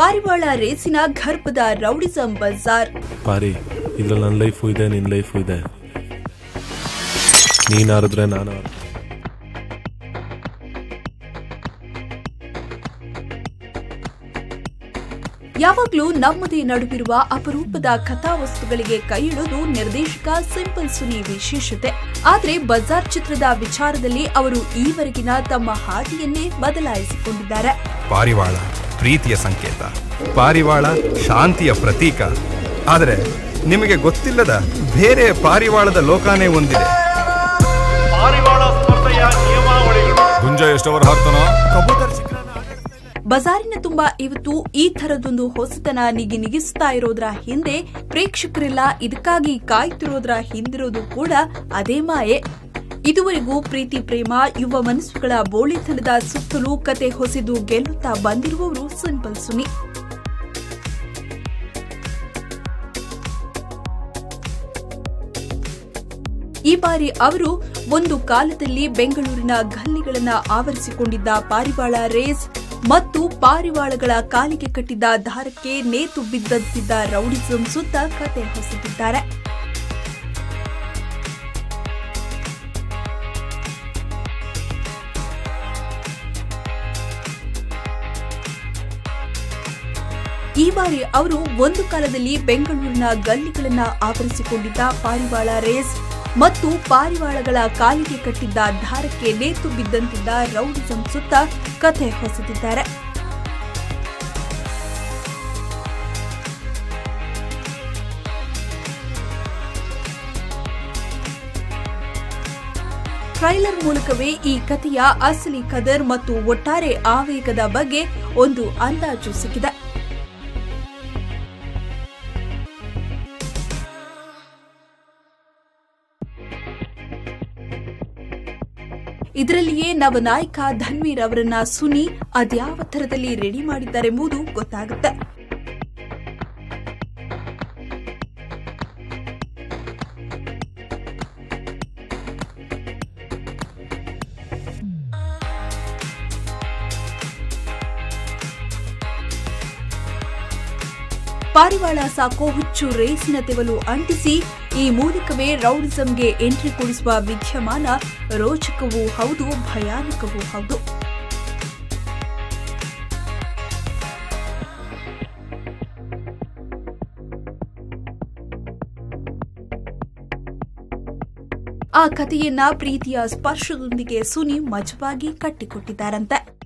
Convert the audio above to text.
ಪಾರಿವಾಳ ರೇಸಿನ ಗರ್ಭದ ರೌಡಿಸಂ ಬಜಾರ್. ಪಾರಿ ಇದ್ರಲ್ಲಿ ನನ್ನ ಲೈಫು ಇದೆ ನಿನ್ನ ಲೈಫು ಇದೆ. ನೀನಾರಿದ್ರೆ ನಾನು. ಯಾವಾಗ್ಲೂ ನಮ್ಮದೇ ನಡುವಿರುವ ಅಪರೂಪದ ಕಥಾವಸ್ತುಗಳಿಗೆ ಕೈಯಿಡೋದು ನಿರ್ದೇಶಕ ಸಿಂಪಲ್ ಸುನಿ ವಿಶೇಷತೆ. ಆದ್ರೆ ಬಜಾರ್ ಚಿತ್ರದ ವಿಚಾರದಲ್ಲಿ ಅವರು ಈವರೆಗಿನ ತಮ್ಮ ಹಾದಿಯನ್ನೇ ಬದಲಾಯಿಸಿಕೊಂಡಿದ್ದಾರೆ. ಪಾರಿವಾಳ ಪ್ರೀತಿಯ ಸಂಕೇತ ಪಾರಿವಾಳ ಶಾಂತಿಯ ಪ್ರತೀಕ. ಆದರೆ ನಿಮಗೆ ಗೊತ್ತಿಲ್ಲದ ಬೇರೆ ಪಾರಿವಾಳದ ಲೋಕಾನೇ ಒಂದಿದೆ. ಪಾರಿವಾಳ ಸ್ಪರ್ಧೆಯ ಗುಂಜ ಎಷ್ಟವರ್ ಹಾಕ್ತಾನೋ? ಬಜಾರಿನ ತುಂಬಾ ಇವತ್ತು ಈ ತರದೊಂದು ಹೊಸತನ ನಿಗಿ ನಿಗಿಸ್ತಾ ಇರೋದ್ರ ಹಿಂದೆ ಪ್ರೇಕ್ಷಕರೆಲ್ಲ ಇದಕ್ಕಾಗಿ ಕಾಯ್ತಿರೋದ್ರ ಹಿಂದಿರೋದು ಕೂಡ ಅದೇ ಮಾಯೆ. ಇದುವರೆಗೂ ಪ್ರೀತಿ, ಪ್ರೇಮ, ಯುವ ಮನಸ್ಸುಗಳ ಬೋಳಿತನದ ಸುತ್ತಲೂ ಕತೆ ಹೊಸೆದು ಗೆಲ್ಲುತ್ತಾ ಬಂದಿರುವವರು ಸಿಂಪಲ್ ಸುನಿ. ಈ ಬಾರಿ ಅವರು ಒಂದು ಕಾಲದಲ್ಲಿ ಬೆಂಗಳೂರಿನ ಗಲ್ಲಿಗಳನ್ನ ಆವರಿಸಿಕೊಂಡಿದ್ದ ಪಾರಿವಾಳ ರೇಸ್ ಮತ್ತು ಪಾರಿವಾಳಗಳ ಕಾಲಿಗೆ ಕಟ್ಟಿದ್ದ ದಾರಕ್ಕೆ ನೇತು ಬಿದ್ದಂತಿದ್ದ ರೌಡಿಸಂ ಸುತ್ತ ಕತೆ ಹೊಸದಿದ್ದಾರೆ. ಈ ಬಾರಿ ಅವರು ಒಂದು ಕಾಲದಲ್ಲಿ ಬೆಂಗಳೂರಿನ ಗಲ್ಲಿಗಳನ್ನ ಆವರಿಸಿಕೊಂಡಿದ್ದ ಪಾರಿವಾಳ ರೇಸ್ ಮತ್ತು ಪಾರಿವಾಳಗಳ ಕಾಲಿಗೆ ಕಟ್ಟಿದ್ದ ಧಾರಕ್ಕೆ ನೇತು ಬಿದ್ದಂತಿದ್ದ ರೌಡಿಸಂ ಸುತ್ತ ಕಥೆ ಹೊಸದಿದ್ದಾರೆ ಟ್ರೈಲರ್ ಮೂಲಕವೇ ಈ ಕಥೆಯ ಅಸಲಿ ಕದರ್ ಮತ್ತು ಒಟ್ಟಾರೆ ಆವೇಗದ ಬಗ್ಗೆ ಒಂದು ಅಂದಾಜು ಸಿಕ್ಕಿದೆ. ಇದರಲ್ಲಿಯೇ ನವನಾಯಕ ಧನ್ವೀರ್ ಅವರನ್ನ ಸುನಿ ಅದ್ಯಾವ ಥರದಲ್ಲಿ ರೆಡಿ ಮಾಡಿದ್ದಾರೆ ಎಂಬುದು ಗೊತ್ತಾಗುತ್ತೆ. ಪಾರಿವಾಳ ಸಾಕೋ ಹುಚ್ಚು ರೇಸಿನ ತೆವಲು ಅಂಟಿಸಿ, ಈ ಮೂಲಕವೇ ರೌಡಿಸಂಗೆ ಎಂಟ್ರಿ ಕೊಡಿಸುವ ವಿದ್ಯಮಾನ ರೋಚಕವೂ ಹೌದು, ಭಯಾನಕವೂ ಹೌದು. ಆ ಕಥೆಯನ್ನ ಪ್ರೀತಿಯ ಸ್ಪರ್ಶದೊಂದಿಗೆ ಸುನಿ ಮಜವಾಗಿ ಕಟ್ಟಿಕೊಟ್ಟಿದ್ದಾರಂತೆ.